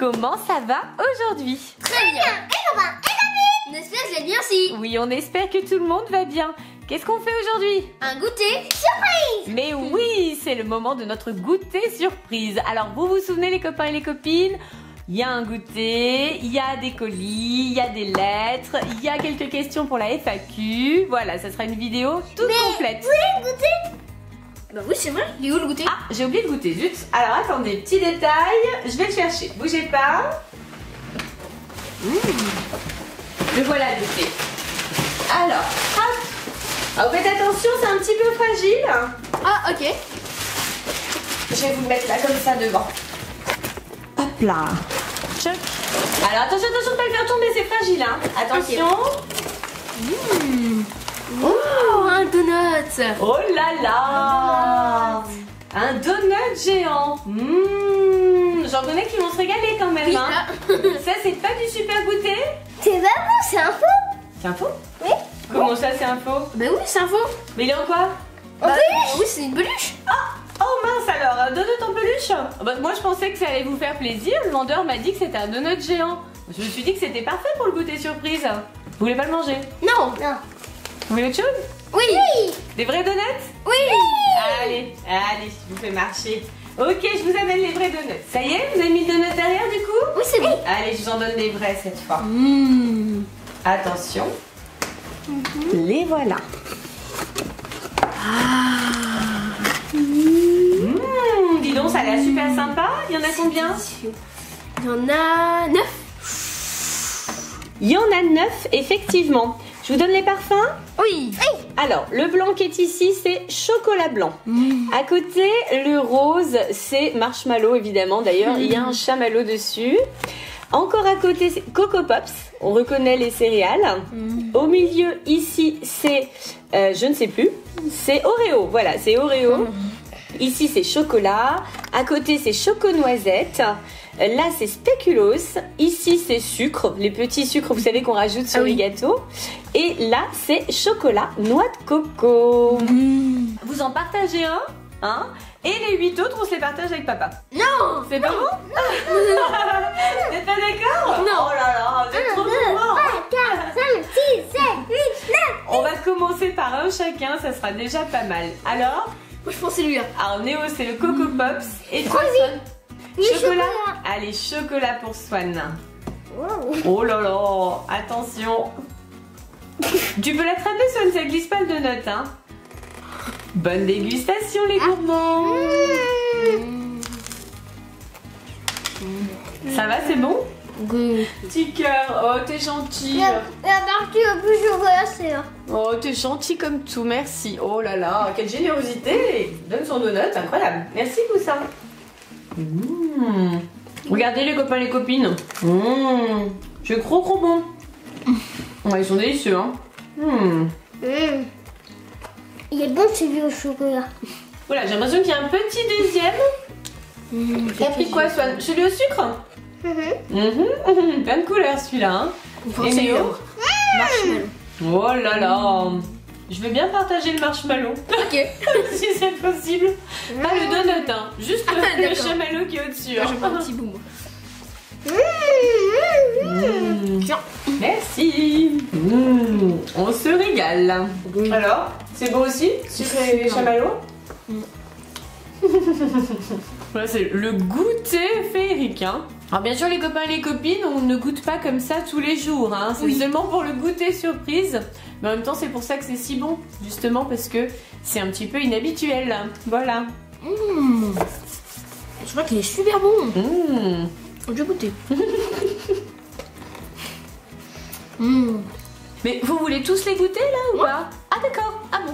comment ça va aujourd'hui Très bien. Et comment Et On espère que vous allez bien aussi. Oui, on espère que tout le monde va bien. Qu'est-ce qu'on fait aujourd'hui Un goûter surprise. Mais oui, c'est le moment de notre goûter surprise. Alors, vous vous souvenez les copains et les copines? Il y a un goûter, il y a des colis, il y a des lettres, il y a quelques questions pour la FAQ. Voilà, ça sera une vidéo toute complète. Oui, goûter Bah oui, c'est vrai. Il est où le goûter? Ah, j'ai oublié le goûter, zut. Alors attendez, petit détail, je vais le chercher. Bougez pas. Mmh. Le voilà le goûter. Alors, hop. Alors faites attention, c'est un petit peu fragile. Ah, ok. Je vais vous le mettre là comme ça devant. Hop là. Choc. Alors attention, attention de pas le faire tomber, c'est fragile. Hein. Attention. Mmh. Oh, un donut. Oh là là. Un donut géant. Mmh. J'en connais qui vont se régaler quand même. Hein. ça, c'est pas du super goûter C'est vraiment, c'est un faux. C'est un faux? Oui. Comment ça, c'est un faux? Bah oui, c'est un faux. Mais il est en quoi? En peluche Oui, c'est une peluche. Ah Oh mince alors, un donut en peluche? Bah, Moi je pensais que ça allait vous faire plaisir, le vendeur m'a dit que c'était un donut géant. Je me suis dit que c'était parfait pour le goûter surprise. Vous voulez pas le manger? Non. Non. Vous voulez autre chose Oui. oui. Des vrais donuts Oui. Allez, allez, je vous fais marcher. Ok, je vous amène les vrais donuts. Ça y est, vous avez mis le donut derrière du coup Oui, c'est bon. Allez, je vous en donne des vrais cette fois. Mmh. Attention. Les voilà. Ah. Mmh, dis donc, ça a l'air super sympa. Il y en a combien Il y en a 9. Il y en a 9, effectivement. Je vous donne les parfums Oui. Alors, le blanc qui est ici, c'est chocolat blanc. Mmh. À côté, le rose, c'est marshmallow, évidemment. D'ailleurs, il y a un chamallow dessus. Encore à côté, c'est Coco Pops. On reconnaît les céréales. Mmh. Au milieu, ici, c'est, euh, je ne sais plus, c'est Oreo. Voilà, c'est Oreo. Mmh. Ici, c'est chocolat. À côté, c'est choco-noisette. Là, c'est spéculoos. Ici, c'est sucre. Les petits sucres, vous savez, qu'on rajoute sur Ah oui. les gâteaux. Et là, c'est chocolat noix de coco. Mmh. Vous en partagez un, hein Et les huit autres, on se les partage avec papa. Non. C'est pas bon Vous n'êtes pas d'accord Non. Oh là là, vous êtes trop gourmands. 4, 5, 6, 7, 8, 9. On va commencer par un chacun, ça sera déjà pas mal. Alors, Moi, je pense celui-là. alors Néo, c'est le Coco Pops. Et Oui, Chocolat chocolat. Allez, chocolat pour Swan. Wow. Oh là là, attention. Tu peux l'attraper, Swan, ça glisse pas le donut, hein Bonne dégustation, les gourmands. Ça va, c'est bon? Petit cœur, oh t'es gentil. La, la partie la plus chocolat, c'est là. Oh t'es gentil comme tout, merci. Oh là là, quelle générosité. Donne son donut, incroyable. Merci Poussin. Mmh. Regardez les copains, les copines. Mmh. C'est trop trop bon. Ouais, ils sont délicieux, hein. Mmh. Mmh. Il est bon celui au chocolat. Voilà, j'ai l'impression qu'il y a un petit deuxième. T'as pris quoi, Swan Celui au sucre Mhm. Mhm. Plein de couleurs celui-là, hein. Et Marshmallow. Oh là là Je vais bien partager le marshmallow, Ok. si c'est possible. Pas le donut, hein. Juste Ah, le chamallow qui est au-dessus. Moi, hein. je prends un petit bout. moi. Mmh. Tiens. Merci Mmh. On se régale. Alors, c'est beau aussi Sucré et chamallow. Voilà, c'est le goûter féerique. Hein. Alors bien sûr les copains et les copines, on ne goûte pas comme ça tous les jours. Hein. C'est Oui. seulement pour le goûter surprise. Mais en même temps c'est pour ça que c'est si bon. Justement parce que c'est un petit peu inhabituel. Voilà. Mmh. Je crois qu'il est super bon. Mmh. Je vais goûter. Mmh. Mais vous voulez tous les goûter là ou pas? Ah d'accord. Ah bon.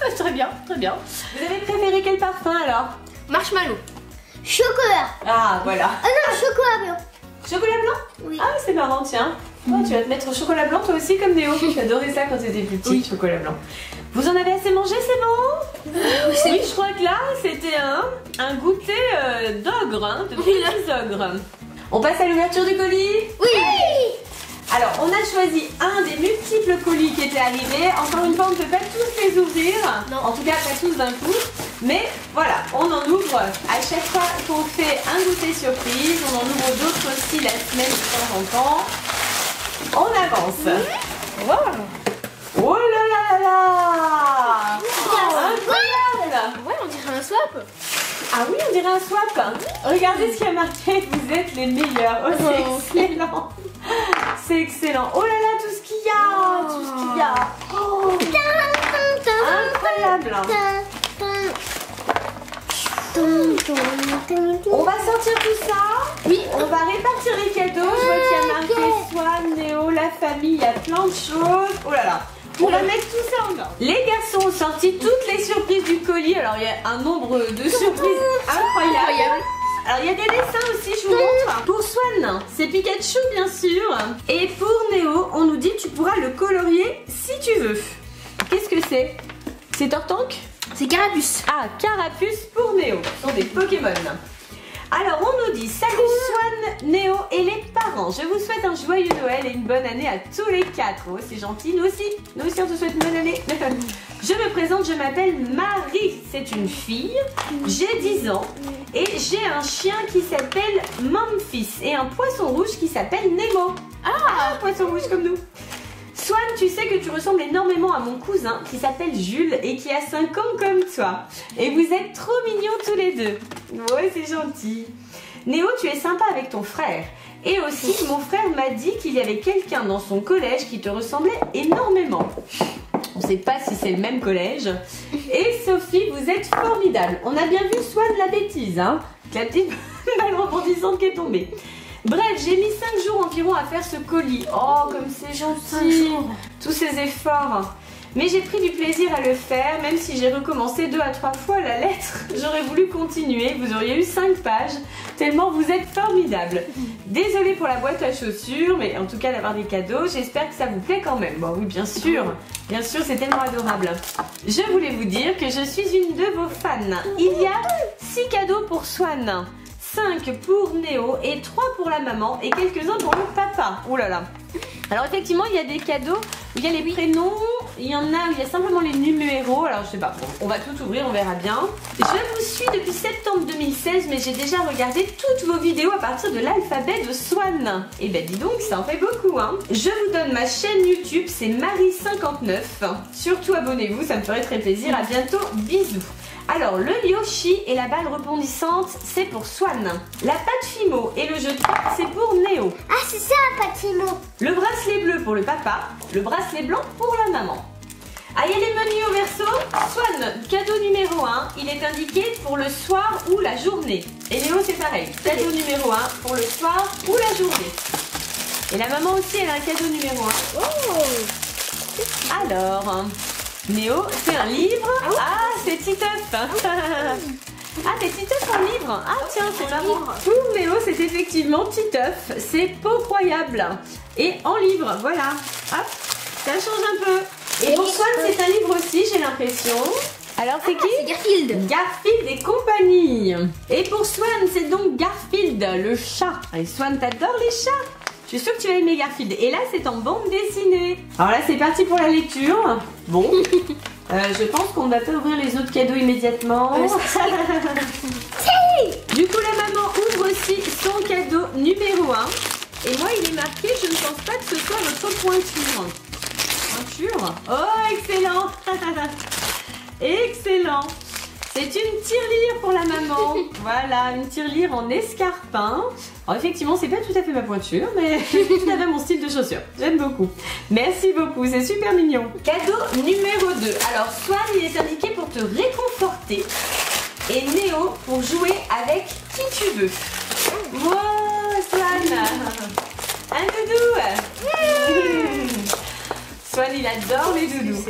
très bien, très bien. Vous avez préféré quel parfum alors? Marshmallow. Chocolat. Ah voilà. Ah non, chocolat blanc. Chocolat blanc Oui. Ah c'est marrant tiens. Oh, tu vas te mettre au chocolat blanc toi aussi comme Néo. J'adorais ça quand t'étais plus petit, Oui. chocolat blanc. Vous en avez assez mangé, c'est bon c'est- Oui, je crois que là, c'était un, un goûter euh, d'ogre, hein, de Oui, petits ogres. On passe à l'ouverture du colis Oui. Alors, on a choisi un des multiples colis qui étaient arrivés. Encore une fois, on ne peut pas tous les ouvrir. Non. En tout cas, pas tous d'un coup. Mais voilà, on en ouvre à chaque fois qu'on fait un goûter surprise. On en ouvre d'autres aussi la semaine de temps en temps. On avance. Wow. Oh là là là là Incroyable Ouais, on dirait un swap. Ah oui, on dirait un swap. Regardez ce qui a marqué. Vous êtes les meilleurs. Oh, Oh. c'est excellent. C'est excellent. Oh là là, tout ce qu'il y a. Tout ce qu'il y a. Oh, incroyable. On va sortir tout ça. Oui. On va répartir les cadeaux. Je vois qu'il y a marqué Swan, Néo, la famille. Il y a plein de choses. Oh là là. On va mettre tout ça en ordre. Les garçons ont sorti toutes les surprises du colis. Alors il y a un nombre de surprises incroyables. Incroyable. Alors il y a des dessins aussi, je vous montre. Pour Swan, c'est Pikachu bien sûr. Et pour Néo, on nous dit tu pourras le colorier si tu veux. Qu'est-ce que c'est? C'est Tortank? C'est Carapuce. ah, Carapuce pour Néo. Ce sont des Pokémon. Alors, on nous dit Salut Swan, Néo et les parents. Je vous souhaite un joyeux Noël et une bonne année à tous les quatre. Oh, c'est gentil. Nous aussi. Nous aussi, on te souhaite une bonne année. je me présente, je m'appelle Marie. C'est une fille. J'ai 10 ans. Et j'ai un chien qui s'appelle Memphis. Et un poisson rouge qui s'appelle Nemo. Ah, un poisson rouge comme nous. Swan, tu sais que tu ressembles énormément à mon cousin qui s'appelle Jules et qui a 5 ans comme toi. Et vous êtes trop mignons tous les deux. Ouais, c'est gentil. Néo, tu es sympa avec ton frère. Et aussi, mon frère m'a dit qu'il y avait quelqu'un dans son collège qui te ressemblait énormément. On ne sait pas si c'est le même collège. Et Sophie, vous êtes formidable. On a bien vu Swan la bêtise, hein La petite balle rebondissante qui est tombée. Bref, j'ai mis 5 jours environ à faire ce colis. Oh, comme c'est gentil. Tous ces efforts. Mais j'ai pris du plaisir à le faire, même si j'ai recommencé deux à trois fois la lettre. J'aurais voulu continuer, vous auriez eu 5 pages, tellement vous êtes formidables. Désolée pour la boîte à chaussures, mais en tout cas d'avoir des cadeaux, j'espère que ça vous plaît quand même. Bon oui, bien sûr, bien sûr, c'est tellement adorable. Je voulais vous dire que je suis une de vos fans. Il y a 6 cadeaux pour Swan. 5 pour Néo et 3 pour la maman et quelques-uns pour le papa. Ouh là là. Alors effectivement, il y a des cadeaux où il y a les prénoms, il y en a où il y a simplement les numéros. Alors je sais pas, bon, on va tout ouvrir, on verra bien. Je vous suis depuis septembre 2016, mais j'ai déjà regardé toutes vos vidéos à partir de l'alphabet de Swan. Et ben dis donc, ça en fait beaucoup hein. Je vous donne ma chaîne YouTube, c'est Marie59. Surtout abonnez-vous, ça me ferait très plaisir. À bientôt, bisous. Alors, le Yoshi et la balle rebondissante, c'est pour Swan. La pâte Fimo et le jeu de cartes, c'est pour Néo. Ah, c'est ça, Patimo. Le bracelet bleu pour le papa, le bracelet blanc pour la maman. Ah, il y a les menus au verso. Swan, cadeau numéro 1, il est indiqué pour le soir ou la journée. Et Néo, c'est pareil. Cadeau numéro 1 pour le soir ou la journée. Et la maman aussi, elle a un cadeau numéro 1. Oh. Alors, Néo, c'est un livre. Ah, c'est Titeuf. Ah, c'est Titeuf en livre. Ah, tiens, c'est marrant. Pour Néo, c'est effectivement Titeuf. C'est Peau Croyable. Et en livre, voilà. Hop, ça change un peu. Et pour Swan, c'est un livre aussi, j'ai l'impression. Alors, c'est qui C'est Garfield. Garfield et compagnie. Et pour Swan, c'est donc Garfield, le chat. Et Swan, t'adores les chats Je suis sûre que tu vas aimer Garfield. Et là, c'est en bande dessinée. Alors là, c'est parti pour la lecture. Bon. Euh, je pense qu'on va pas ouvrir les autres cadeaux immédiatement. du coup, la maman ouvre aussi son cadeau numéro 1. Et moi, il est marqué, je ne pense pas que ce soit notre pointure. Pointure? Oh, excellent Excellent C'est une tirelire pour la maman. voilà, une tirelire en escarpin. Alors effectivement, c'est pas tout à fait ma pointure, mais tout à fait mon style de chaussure. J'aime beaucoup. Merci beaucoup, c'est super mignon. Cadeau numéro 2. Alors, Swan, il est indiqué pour te réconforter. Et Néo pour jouer avec qui tu veux. Wow, Swan Un doudou Swan, il adore les doudous.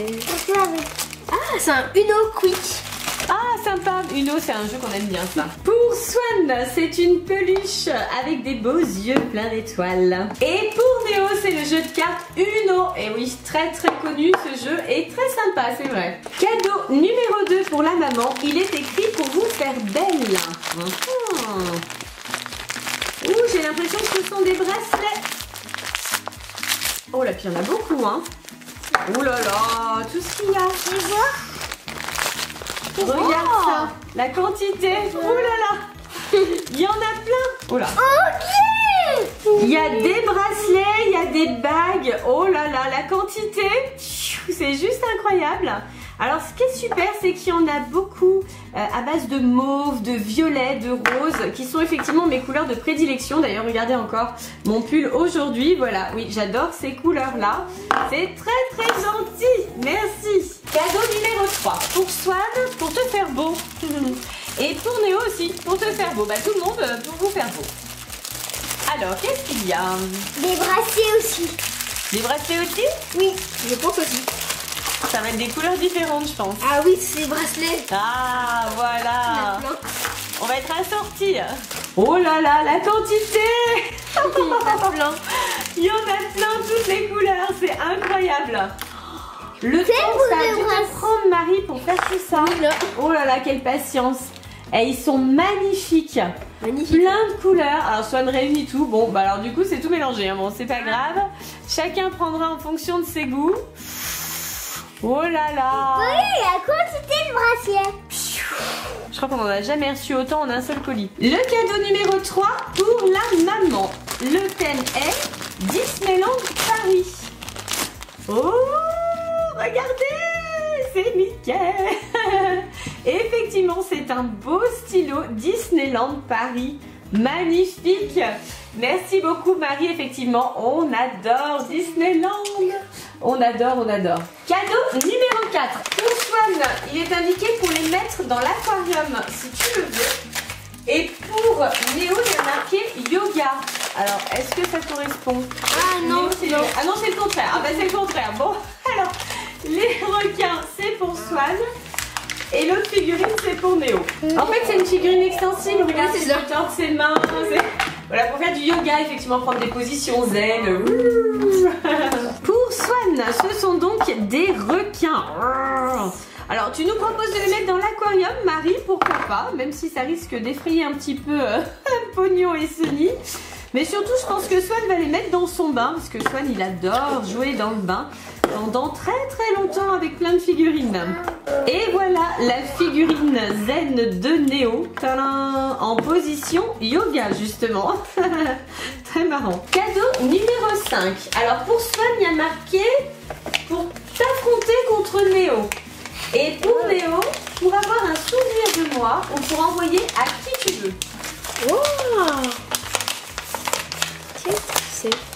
Ah, c'est un Uno Quick. Ah, sympa Uno, c'est un jeu qu'on aime bien ça. Pour Swan, c'est une peluche avec des beaux yeux pleins d'étoiles. Et pour Néo, c'est le jeu de cartes Uno. Et oui, très très connu ce jeu et très sympa, c'est vrai. Cadeau numéro 2 pour la maman, il est écrit pour vous faire belle. Ouh, j'ai l'impression que ce sont des bracelets. Oh là, puis il y en a beaucoup, hein. Ouh là là, tout ce qu'il y a. Tu vois Regarde Oh. ça, la quantité. Oh là là, il y en a plein. Oh là. Ok Il y a des bracelets, il y a des bagues. Oh là là, la quantité, c'est juste incroyable. Alors ce qui est super, c'est qu'il y en a beaucoup euh, à base de mauve, de violet, de rose, qui sont effectivement mes couleurs de prédilection. D'ailleurs, regardez encore mon pull aujourd'hui. Voilà, oui, j'adore ces couleurs-là. C'est très très gentil. Merci. Cadeau numéro 3 pour Swan, pour te faire beau. Et pour Néo aussi, pour te faire beau. Bah tout le monde euh, pour vous faire beau. Alors, qu'est-ce qu'il y a? Des bracelets aussi. Des bracelets aussi? Oui, je pense aussi. Ça va être des couleurs différentes, je pense. Ah oui, c'est des bracelets. Ah, voilà. On va être assortis. Oh là là, la quantité Il y en a plein. Il y en a plein, toutes les couleurs, c'est incroyable. Le temps ça a dû te prendre, Marie, pour faire tout ça. Oh là là, quelle patience. Et ils sont magnifiques. Magnifique. Plein de couleurs. Alors, Swan réunit tout. Bon, bah alors du coup, c'est tout mélangé. hein. Bon, c'est pas grave. Chacun prendra en fonction de ses goûts. Oh là là Oui, la quantité de bracelets. Je crois qu'on n'en a jamais reçu autant en un seul colis. Le cadeau numéro 3 pour la maman. Le thème est Disneyland Paris. Oh, regardez, c'est Mickey. Effectivement, c'est un beau stylo Disneyland Paris. Magnifique. Merci beaucoup Marie, effectivement, on adore Disneyland. On adore, on adore. Cadeau numéro 4. Pour Swan, il est indiqué pour les mettre dans l'aquarium si tu le veux. Et pour Néo, il y a marqué yoga. Alors, est-ce que ça correspond? Ah non, Néo. Ah non, c'est le contraire. Ah bah c'est le contraire. Bon, alors, les requins, c'est pour Swan. Et l'autre figurine, c'est pour Néo. En fait, c'est une figurine extensible. Regarde, peut tordre ses mains. Voilà, pour faire du yoga, effectivement, prendre des positions zen. Pour Swan, ce sont donc des requins. Alors, tu nous proposes de les mettre dans l'aquarium, Marie, pourquoi pas, même si ça risque d'effrayer un petit peu euh, Pognon et Sunny. Mais surtout, je pense que Swan va les mettre dans son bain, parce que Swan, il adore jouer dans le bain pendant très très longtemps avec plein de figurines. Et voilà la figurine zen de Néo, Tadam, en position yoga justement. très marrant. Cadeau numéro 5. Alors pour Swan, il y a marqué pour t'affronter contre Néo. Et pour Néo, pour avoir un souvenir de moi, ou pour envoyer à qui tu veux. Wow. Tiens, c'est.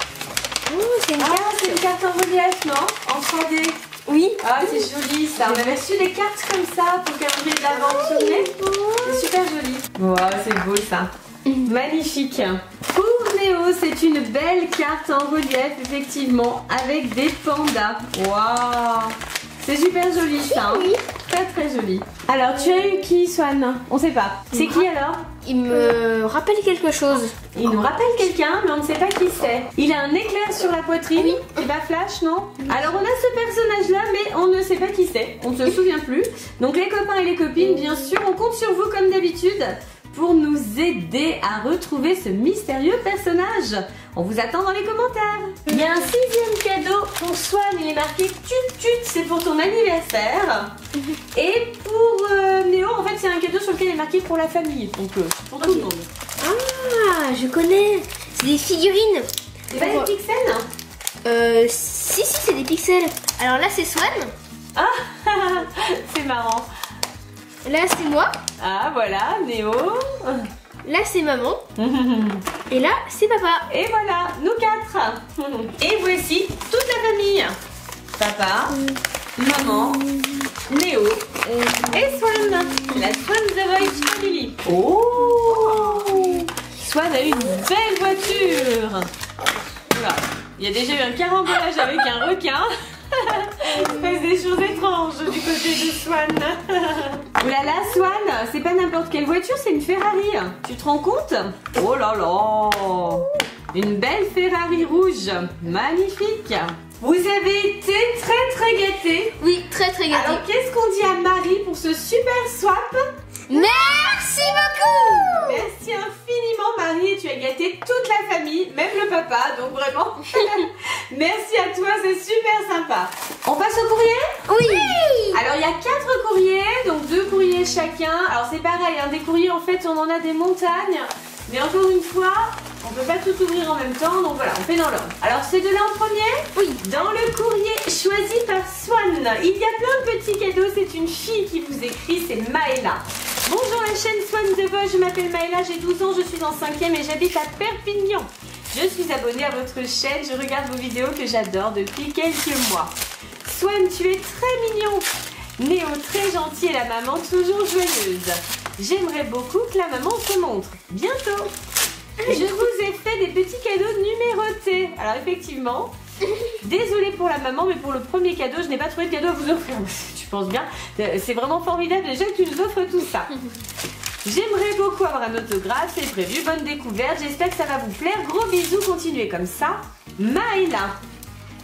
C'est une Ah, carte. c'est une carte en relief, non En 3D. Oui. Ah, c'est joli ça. On avait reçu des cartes comme ça pour calendrier de l'avant, vous vous souvenez C'est super joli. Wow, c'est beau ça. Magnifique. Pour Néo, c'est une belle carte en relief, effectivement, avec des pandas. Waouh C'est super joli ça. hein. Très très joli. Alors, tu as eu qui, Swan? On sait pas. C'est qui alors? Il me rappelle quelque chose. Il nous rappelle quelqu'un, mais on ne sait pas qui c'est. Il a un éclair sur la poitrine. Oui. C'est pas Flash, non? Alors on a ce personnage-là, mais on ne sait pas qui c'est. On ne se souvient plus. Donc les copains et les copines, bien sûr, on compte sur vous comme d'habitude pour nous aider à retrouver ce mystérieux personnage. On vous attend dans les commentaires. Il y a un sixième cadeau pour Swan. Il est marqué Tut Tut, c'est pour ton anniversaire. Et pour euh, Néo, en fait, c'est un cadeau sur lequel il est marqué pour la famille. Donc euh, pour tout le monde. Ah, je connais. C'est des figurines. C'est pas des pixels Euh, si, si, c'est des pixels. Alors là, c'est Swan. Ah, c'est marrant. Là, c'est moi. Ah, voilà, Néo. Là, c'est maman. Et là, c'est papa. Et voilà, nous quatre. Et voici toute la famille. Papa, maman, Néo et Swan. La Swan The Voice Family. Oh Swan a eu une belle voiture. Oula, Il y a déjà eu un carambolage avec un requin. Il se passe des choses du côté de Swan. Oulala, Swan, c'est pas n'importe quelle voiture, c'est une Ferrari. Tu te rends compte? Oh là là Une belle Ferrari rouge. Magnifique. Vous avez été très très gâtés. Oui, très très gâté. Alors qu'est-ce qu'on dit à Marie pour ce super swap? Merci beaucoup Merci infiniment Marie, tu as gâté toute la famille, même le papa, donc vraiment merci à toi, c'est super sympa. On passe au courrier? Oui Alors il y a quatre courriers, donc deux courriers chacun. Alors c'est pareil, hein, des courriers en fait on en a des montagnes. Mais encore une fois, on peut pas tout ouvrir en même temps, donc voilà, on fait dans l'ordre. Alors c'est de là en premier? Oui. Dans le courrier choisi par Swan, il y a plein de petits cadeaux. C'est une fille qui vous écrit, c'est Maëla. Bonjour la chaîne Swan de Voix, je m'appelle Maëla, j'ai 12 ans, je suis en 5ème et j'habite à Perpignan. Je suis abonnée à votre chaîne, je regarde vos vidéos que j'adore depuis quelques mois. Swan, tu es très mignon. Néo très gentil et la maman toujours joyeuse. J'aimerais beaucoup que la maman se montre. Bientôt. Je vous ai fait des petits cadeaux numérotés. Alors effectivement, désolée pour la maman, mais pour le premier cadeau, je n'ai pas trouvé de cadeau à vous offrir. Tu penses bien C'est vraiment formidable déjà que tu nous offres tout ça. J'aimerais beaucoup avoir un autographe, c'est prévu. Bonne découverte, j'espère que ça va vous plaire. Gros bisous, continuez comme ça. Maëla.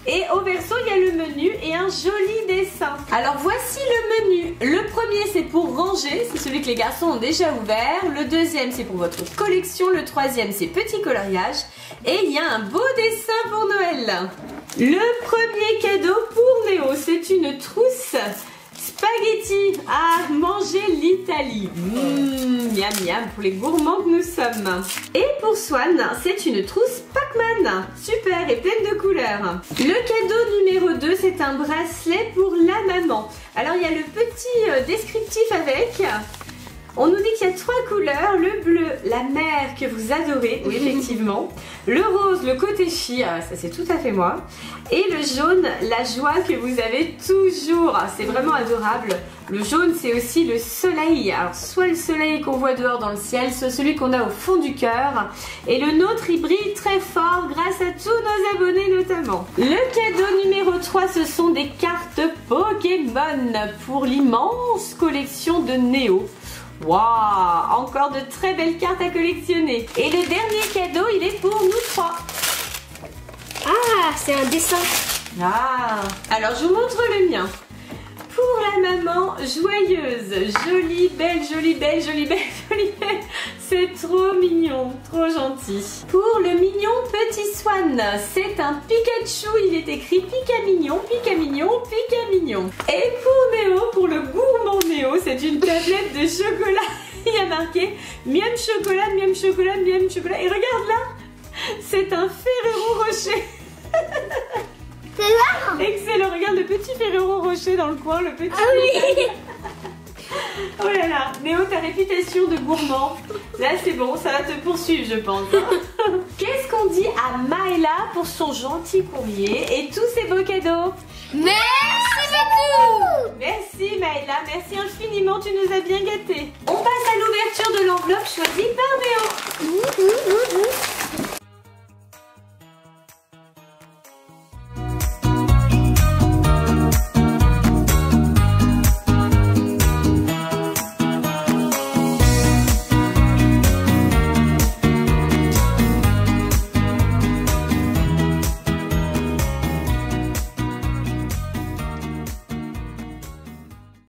Et au verso, il y a le menu et un joli dessin. Alors voici le menu. Le premier, c'est pour ranger. C'est celui que les garçons ont déjà ouvert. Le deuxième, c'est pour votre collection. Le troisième, c'est petit coloriage. Et il y a un beau dessin pour Noël. Le premier cadeau pour Néo, c'est une trousse spaghetti à manger l'Italie. Mmh, miam miam pour les gourmands que nous sommes. Et pour Swan, c'est une trousse Pac-Man. Super et pleine de couleurs. Le cadeau numéro 2, c'est un bracelet pour la maman. Alors il y a le petit euh, descriptif avec. On nous dit qu'il y a trois couleurs, le bleu, la mer que vous adorez, oui effectivement, le rose, le côté fille, ah, ça c'est tout à fait moi, et le jaune, la joie que vous avez toujours, ah, c'est vraiment adorable. Le jaune c'est aussi le soleil, alors soit le soleil qu'on voit dehors dans le ciel, soit celui qu'on a au fond du cœur, et le nôtre il brille très fort grâce à tous nos abonnés notamment. Le cadeau numéro 3 ce sont des cartes Pokémon pour l'immense collection de Néo. Waouh Encore de très belles cartes à collectionner. Et le dernier cadeau, il est pour nous trois. Ah, c'est un dessin. Ah Alors, je vous montre le mien. Pour la maman joyeuse, jolie, belle, jolie, belle, jolie, belle, jolie, belle. C'est trop mignon, trop gentil. Pour le mignon petit swan, c'est un Pikachu. Il est écrit Pika mignon, Pika mignon, Pika mignon. Et pour Néo, pour le gourmand Néo, c'est une tablette de chocolat. Il y a marqué miam chocolat, miam chocolat, miam chocolat. Et regarde là, c'est un Ferrero Rocher. C'est là. Excellent, regarde le petit Ferrero Rocher dans le coin, le petit. Ah oui. Oh là là, Néo, ta réputation de gourmand, là c'est bon, ça va te poursuivre je pense. Qu'est-ce qu'on dit à Maëla pour son gentil courrier et tous ses beaux cadeaux? Merci beaucoup. Merci Maëla, merci infiniment, tu nous as bien gâtés. On passe à l'ouverture de l'enveloppe choisie par Néo.